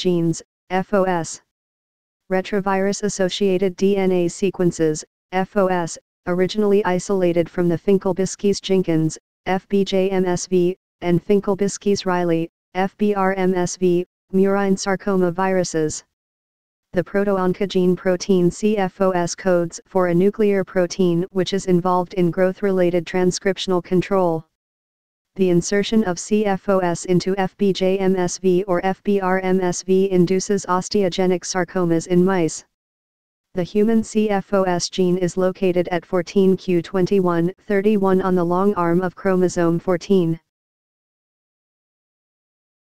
genes, FOS. Retrovirus-associated DNA sequences, FOS, originally isolated from the Finkel-Biskis-Jinkins, FBJ-MSV, and Finkel-Biskis-Reilly, FBR-MSV, murine sarcoma viruses. The proto-oncogene protein CFOS codes for a nuclear protein which is involved in growth-related transcriptional control. The insertion of CFOS into FBJ-MSV or FBR-MSV induces osteogenic sarcomas in mice. The human CFOS gene is located at 14q21-31 on the long arm of chromosome 14.